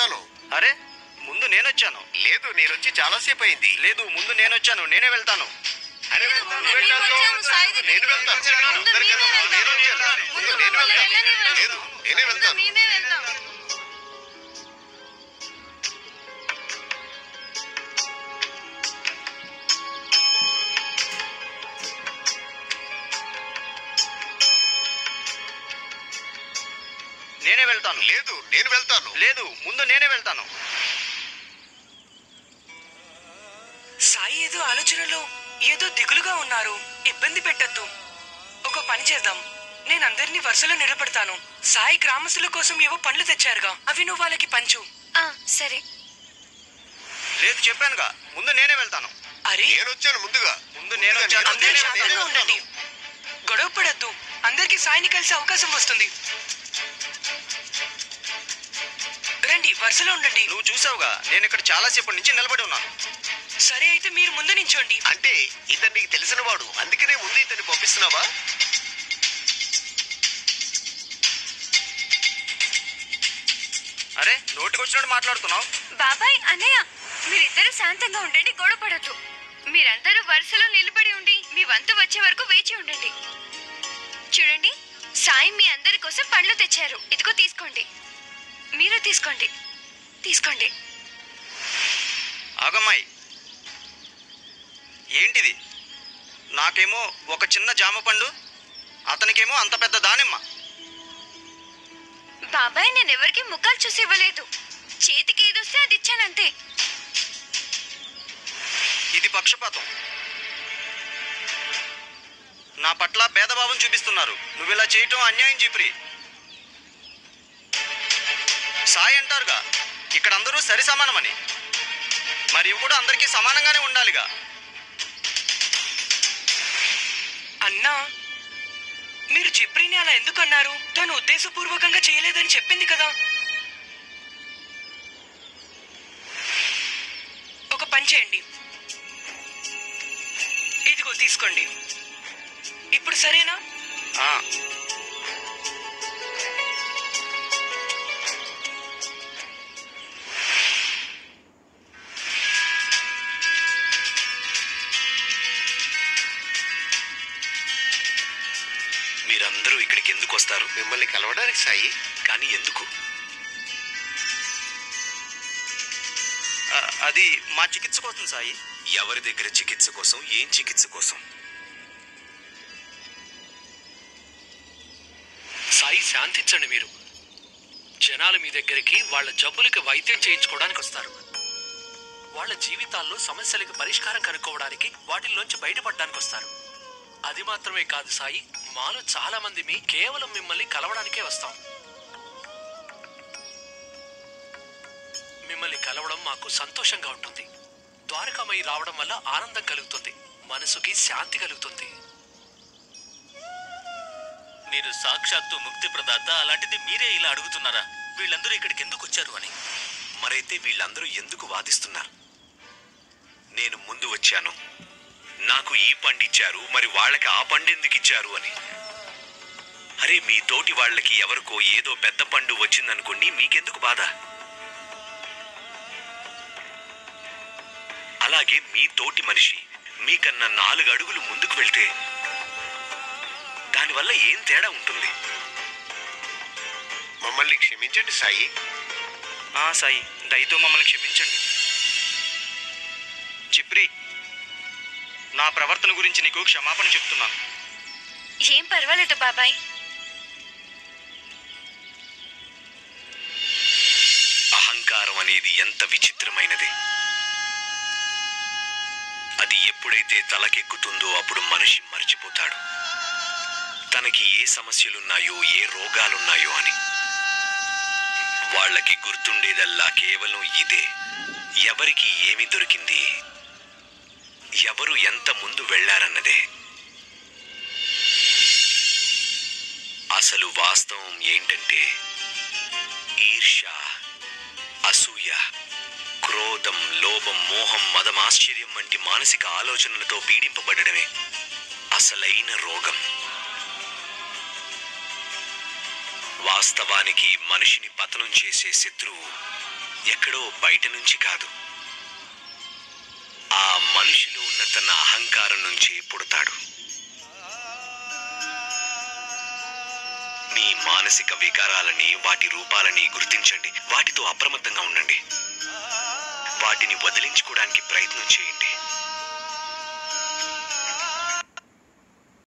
వెళ్తాను అరే ముందు నేనొచ్చాను. లేదు నేను వచ్చి చాలాసేపు అయింది. లేదు ముందు నేనొచ్చాను నేనే వెళ్తాను. అరే. నేను వెళ్తాను. నేను వచ్చాను. ముందు నేను వెళ్తాను. లేదు నేనే వెళ్తాను. వెళ్తాను. లేదు నేను వెళ్తాను. లేదు ముందు నేనే వెళ్తాను. సాయి ఏదో ఆలోచనలో ఏదో దిగులుగా ఉన్నారు. ఇబ్బంది పెట్టద్దు. ఒక పని చేద్దాం. నేను అందరినీ వరుసలో నిలబడతాను. సాయి గ్రామస్తుల కోసం ఏవో పండ్లు తెచ్చారుగా. అవి నువ్వు వాళ్ళకి పంచు. ఆ, సరే. లేదు చెప్పానుగా. ముందు నేనే వెళ్తాను. అరే. నేను వచ్చాను ముందుగా. ముందు నేను వచ్చాను అందరూ నేనే శాంతంగా వెళ్తాను. ఉండండి. గొడవ పడద్దు. అందరికి సాయిని కలిసే అవకాశం వస్తుంది. వరుసలో ఉండండి. నువ్వు చూసావుగా నేను ఇక్కడ చాలాసేపటి నుంచి నిలబడి ఉన్నాను. సరే అయితే మీరు ముందు నించోండి అంటే ఇతను నీకు తెలిసిన వాడు. అందుకనే ముందు ఇతన్ని పంపిస్తున్నావా? అరే నోటికి వచ్చినట్టు మాట్లాడుతున్నావు. బాబాయ్ అన్నయ్య మీరిద్దరు శాంతంగా ఉండండి గొడవ పడద్దు మీరందరూ వరుసలో నిలబడి ఉండి మీ వంతు వచ్చే వరకు వేచి ఉండండి. చూడండి సాయి మీ అందరి కోసం పండ్లు తెచ్చారు. ఇదిగో తీసుకోండి. మీరు తీసుకోండి. తీసుకోండి. ఆగమ్మాయి. ఏంటిది? నాకేమో ఒక చిన్న జామ పండు అతనికేమో అంత పెద్ద దానిమ్మ. బాబాయ్ నేను ఎవరికి ముఖాలు చూసి ఇవ్వలేదు. చేతికి ఏదొస్తే అది ఇచ్చానంతే. ఇది పక్షపాతం. నా పట్ల భేదభావం చూపిస్తున్నారు. నువ్వు ఇలా చేయటం అన్యాయం జీప్రి. సాయి అంటారుగా ఇక్కడ అందరూ సరి సమానమని. మరి ఇవి కూడా అందరికీ సమానంగానే ఉండాలిగా. అన్నా మీరు జిప్రీని అలా ఎందుకు అన్నారు తను ఉద్దేశపూర్వకంగా చేయలేదని చెప్పింది కదా. ఒక పని చేయండి. ఇదిగో తీసుకోండి. ఇప్పుడు సరేనా? వస్తారు మిమ్మల్ని కలవడానికి సాయి కానీ ఎందుకు? అది మా చికిత్స కోసం సాయి. ఎవరి దగ్గర చికిత్స కోసం? ఏం చికిత్స కోసం? సాయి శాంతించండి మీరు. జనాలు మీ దగ్గరికి వాళ్ళ జబ్బులకి వైద్యం చేయించుకోవడానికి వస్తారు. వాళ్ళ జీవితాల్లో సమస్యలకు పరిష్కారం కనుక్కోవడానికి వాటిల్లోంచి బయటపడడానికి వస్తారు. అది మాత్రమే కాదు సాయి మాలో చాలా మంది మీ కేవలం మిమ్మల్ని కలవడానికే వస్తాం. మిమ్మల్ని కలవడం మాకు సంతోషంగా ఉంటుంది. ద్వారకామయ్య రావడం వల్ల ఆనందం కలుగుతుంది. మనసుకి శాంతి కలుగుతుంది. మీరు సాక్షాత్తు ముక్తి ప్రదాత అలాంటిది మీరే ఇలా అడుగుతున్నారా? వీళ్ళందరూ ఇక్కడికి ఎందుకు వచ్చారు అని? మరైతే వీళ్ళందరూ ఎందుకు వాదిస్తున్నారు? నేను ముందు వచ్చాను. నాకు ఈ పండు ఇచ్చారు మరి వాళ్ళకి ఆ పండు ఎందుకు ఇచ్చారు అని. అరే మీ తోటి వాళ్ళకి ఎవరికో ఏదో పెద్ద పండు వచ్చిందనుకోండి మీకెందుకు బాధ? అలాగే మీ తోటి మనిషి మీకన్నా నాలుగు అడుగులు ముందుకు వెళ్తే దానివల్ల ఏం తేడా ఉంటుంది? మమ్మల్ని క్షమించండి సాయి. ఆ సాయి దయతో మమ్మల్ని క్షమించండి. చిప్రి నా ప్రవర్తన గురించి నీకు క్షమాపణ చెప్తున్నాను. ఏం పర్వాలేదు బాబాయ్. అహంకారం అనేది ఎంత విచిత్రమైనది. అది ఎప్పుడైతే తలకెక్కుతుందో అప్పుడు మనిషి మర్చిపోతాడు. తనకి ఏ సమస్యలున్నాయో ఏ రోగాలున్నాయో అని. వాళ్ళకి గుర్తుండేదల్లా కేవలం ఇదే. ఎవరికి ఏమి దొరికింది ఎవరు ఎంత ముందు వెళ్ళారన్నదే. అసలు వాస్తవం ఏంటంటే ఈర్ష అసూయ క్రోధం లోభం మోహం మదం ఆశ్చర్యం వంటి మానసిక ఆలోచనలతో పీడింపబడమే అసలైన రోగం. వాస్తవానికి మనిషిని పతనం చేసే శత్రువు ఎక్కడో బయట నుంచి కాదు. తన అహంకారం నుంచి పుడతాడు. మీ మానసిక వికారాలని వాటి రూపాలని గుర్తించండి. వాటితో అప్రమత్తంగా ఉండండి. వాటిని వదిలించుకోవడానికి ప్రయత్నం చేయండి.